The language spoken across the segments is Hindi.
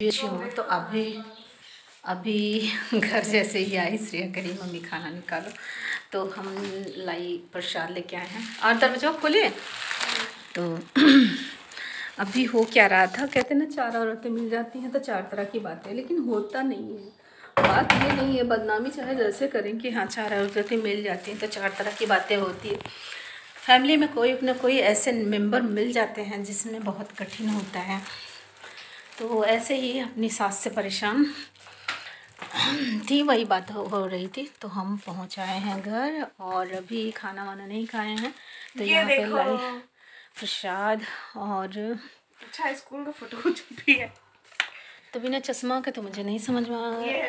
अच्छी तो अभी अभी घर जैसे ही आई श्रेया करी मम्मी खाना निकालो। तो हम लाई प्रसाद लेके आए हैं। और दरवाज़ा खोलिए। तो अभी हो क्या रहा था? कहते ना, चार औरतें मिल जाती हैं तो चार तरह की बातें, लेकिन होता नहीं है। बात ये नहीं है, बदनामी चाहे जैसे करें कि हाँ चार औरतें मिल जाती हैं तो चार तरह की बातें होती है। फैमिली में कोई ना कोई ऐसे मेंबर मिल जाते हैं जिसमें बहुत कठिन होता है। तो ऐसे ही अपनी सास से परेशान थी वही बात हो, हो रही थी। तो हम पहुँच आए हैं घर और अभी खाना वाना नहीं खाए हैं। तो ये यहाँ पे लाई प्रसाद और अच्छा स्कूल का फ़ोटो भी है। तो बिना चश्मा के तो मुझे नहीं समझ में आ ये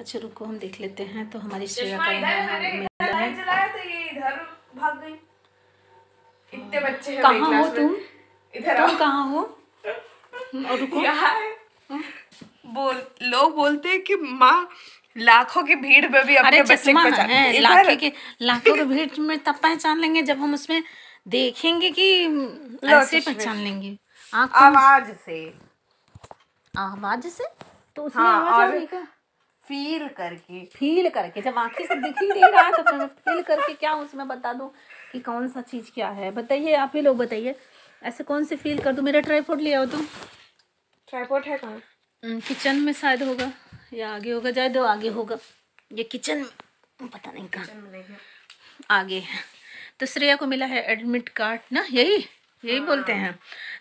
अच्छा रुको हम देख लेते हैं। तो हमारी श्रेया का यहाँ कहाँ हो तुम? इधर तुम कहाँ हो? और रुको। यहाँ बोल लोग बोलते हैं कि माँ लाखों की भीड़ में भी अपने बच्चे को है लाखों के लाखों के भीड़ में तब पहचान लेंगे जब हम उसमें देखेंगे कि ऐसे पहचान लेंगे। आवाज़ से। आवाज़ से? तो उसमें हाँ, आवाज़ और- फील करके। फील करके जब आँखें से दिख ही नहीं रहा तो फिर फील करके क्या उसमें बता दूँ कि कौन सा चीज़ क्या है। बताइए आप ही लोग बताइए ऐसे कौन से फील कर दूँ? मेरा ट्राईपोर्ट ले आओ तो ट्राइपॉड है कहाँ? हम्म, किचन में शायद होगा या आगे होगा जाए दो आगे होगा ये किचन में पता नहीं कहाँ। आगे है। तो श्रेया को मिला है एडमिट कार्ड ना? यही? यही बोलते हैं।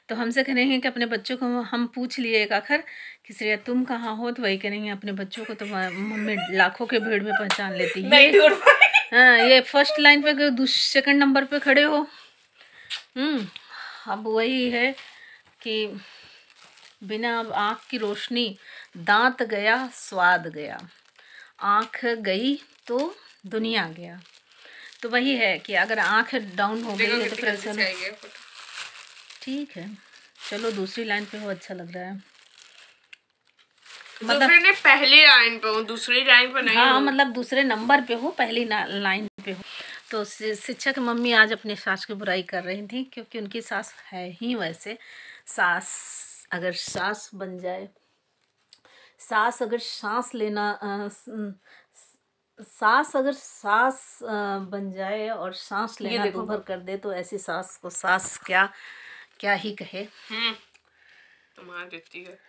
तो हमसे कहेंगे कि अपने बच्चों को हम पूछ लिए एक आखिर कि श्रेया तुम कहाँ हो? तो वही कह करेंगे अपने बच्चों को तो मम्मी लाखों के भीड़ में पहचान लेती है। हाँ ये फ़र्स्ट लाइन पे सेकंड नंबर पे खड़े हो हम्म अब वही है कि बिना अब आँख की रोशनी दांत गया स्वाद गया। आँख गई तो दुनिया गया। तो वही है कि अगर आँख डाउन हो गई है तो फिर ठीक है। चलो दूसरी लाइन पे हो अच्छा लग रहा है। दूसरे ने पहली लाइन पे हूँ दूसरी लाइन पे नहीं हाँ मतलब दूसरे नंबर पे हो पहली लाइन पे हो। तो शिक्षक मम्मी आज अपने सास की बुराई कर रही थी क्योंकि उनकी सास है ही वैसे। सास अगर सास बन जाए सास अगर सांस लेना सास अगर सास बन जाए और सांस लेना देखो। दूभर कर दे तो ऐसी सास को सास क्या क्या ही कहे। हम्म तुम्हारा देती है।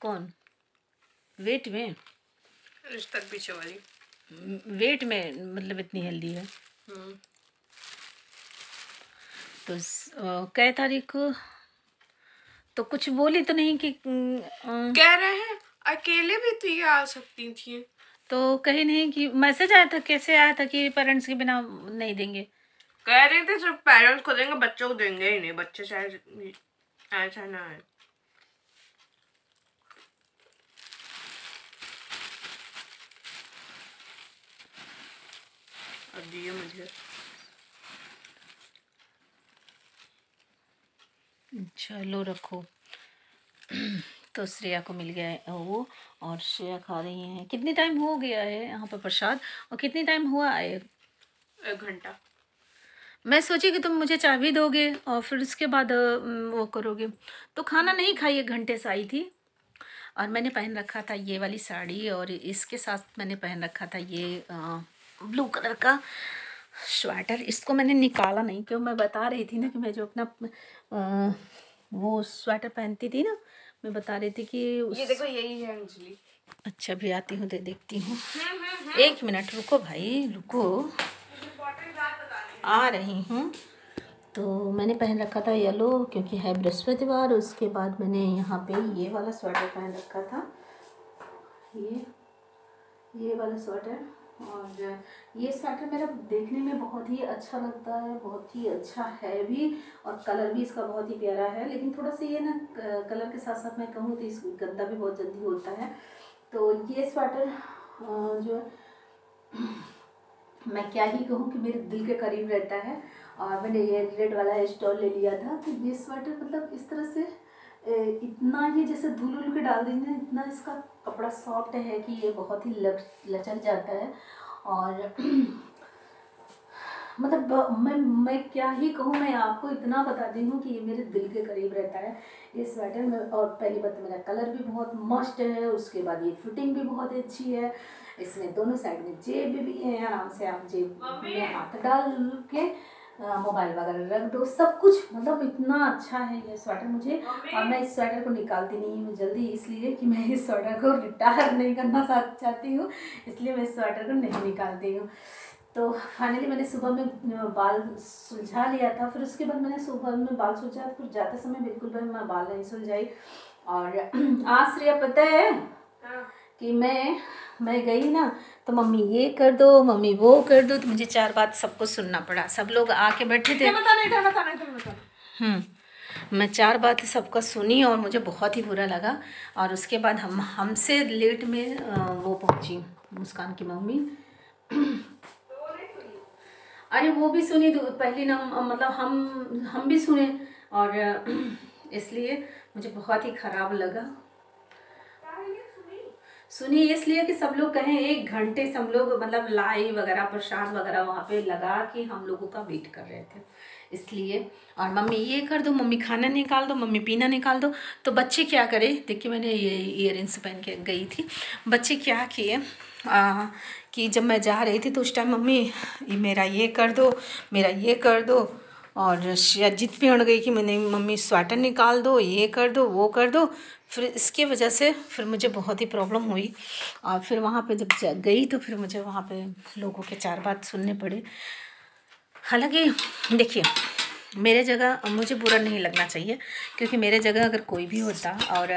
कौन? वेट में? रिश्ता पीछे वाली। वेट में मतलब इतनी हेल्दी है। हम्म। तो स- अ, कै तारीख को? तो कुछ बोली तो नहीं कि कह रहे हैं अकेले भी तो ये आ सकती थी। तो कहीं नहीं कि मैसेज आया था कैसे आया था कि पेरेंट्स के बिना नहीं देंगे? कह रहे थे सिर्फ़ पेरेंट्स को देंगे बच्चों को देंगे ही नहीं बच्चे शायद ऐसा ना है अब दिए मुझे चलो रखो। तो श्रेया को मिल गया है वो और श्रेया खा रही हैं। कितनी टाइम हो गया है यहाँ पर प्रसाद? और कितनी टाइम हुआ है? एक घंटा। मैं सोची कि तुम मुझे चाय भी दोगे और फिर उसके बाद वो करोगे। तो खाना नहीं खाई एक घंटे से आई थी। और मैंने पहन रखा था ये वाली साड़ी और इसके साथ मैंने पहन रखा था ये ब्लू कलर का स्वेटर इसको मैंने निकाला नहीं क्यों मैं बता रही थी ना कि मैं जो अपना वो स्वेटर पहनती थी ना मैं बता रही थी कि उस... ये देखो यही है अंजलि। अच्छा भी आती हूँ दे देखती हूँ। एक मिनट रुको भाई रुको। आ रही हूँ। तो मैंने पहन रखा था येलो क्योंकि है बृहस्पतिवार उसके बाद मैंने यहाँ पे ये वाला स्वेटर पहन रखा था। ये ये वाला स्वेटर। और ये स्वेटर मेरा देखने में बहुत ही अच्छा लगता है, बहुत ही अच्छा है भी और कलर भी इसका बहुत ही प्यारा है। लेकिन थोड़ा सा ये ना कलर के साथ साथ मैं कहूँ तो इस गंदा भी बहुत जल्दी होता है। तो ये स्वेटर जो मैं क्या ही कहूँ कि मेरे दिल के करीब रहता है। और मैंने ये रेड वाला स्टॉल ले लिया था। तो ये स्वेटर मतलब इस तरह से इतना ये जैसे धुल उल के डाल देंगे, इतना इसका कपड़ा सॉफ्ट है कि ये बहुत ही लच लचक जाता है। और मतलब मैं मैं क्या ही कहूँ, मैं आपको इतना बताती हूँ कि ये मेरे दिल के करीब रहता है। ये स्वेटर में, और पहली बात तो मेरा कलर भी बहुत मस्त है, उसके बाद ये फिटिंग भी बहुत अच्छी है। इसमें दोनों साइड में जेब भी है आराम से आप जेब में हाथ डाल के मोबाइल वगैरह रख दो सब कुछ मतलब इतना अच्छा है ये स्वेटर मुझे। और मैं इस स्वेटर को निकालती नहीं हूँ जल्दी इसलिए कि मैं इस स्वेटर को रिटायर नहीं करना चाहती हूँ इसलिए मैं इस स्वेटर को नहीं निकालती हूँ। तो फाइनली मैंने सुबह में बाल सुलझा लिया था फिर उसके बाद मैंने सुबह में बाल सुलझा फिर जाते समय बिल्कुल भी मैं बाल नहीं सुलझाई। और आज श्रेया पता है। कि मैं मैं गई ना तो मम्मी ये कर दो मम्मी वो कर दो तो मुझे चार बात सबको सुनना पड़ा। सब लोग आके बैठे थे। हम्म मैं चार बात सबका सुनी और मुझे बहुत ही बुरा लगा। और उसके बाद हम हमसे लेट में वो पहुँची मुस्कान की मम्मी। अरे वो भी सुनी तो पहली ना मतलब हम हम भी सुने। और इसलिए मुझे बहुत ही ख़राब लगा। सुनी इसलिए कि सब लोग कहें, एक घंटे से हम लोग मतलब लाई वगैरह, प्रसाद वगैरह वहाँ पे लगा के हम लोगों का वेट कर रहे थे। इसलिए, और मम्मी, ये कर दो, मम्मी खाना निकाल दो, मम्मी पीना निकाल दो। तो बच्चे क्या करे, देखिए मैंने ये इयर पहन के गई थी। बच्चे क्या किए कि जब मैं जा रही थी तो उस टाइम मम्मी मेरा ये कर दो, मेरा ये कर दो। और जिद पे अड़ गई कि मैंने, मम्मी स्वेटर निकाल दो, ये कर दो, वो कर दो। फिर इसके वजह से, फिर मुझे बहुत ही प्रॉब्लम हुई। और फिर वहाँ पे जब गई तो फिर मुझे वहाँ पे लोगों के चार बात सुनने पड़े। हालाँकि, देखिए, मेरे जगह मुझे बुरा नहीं लगना चाहिए, क्योंकि मेरे जगह अगर कोई भी होता और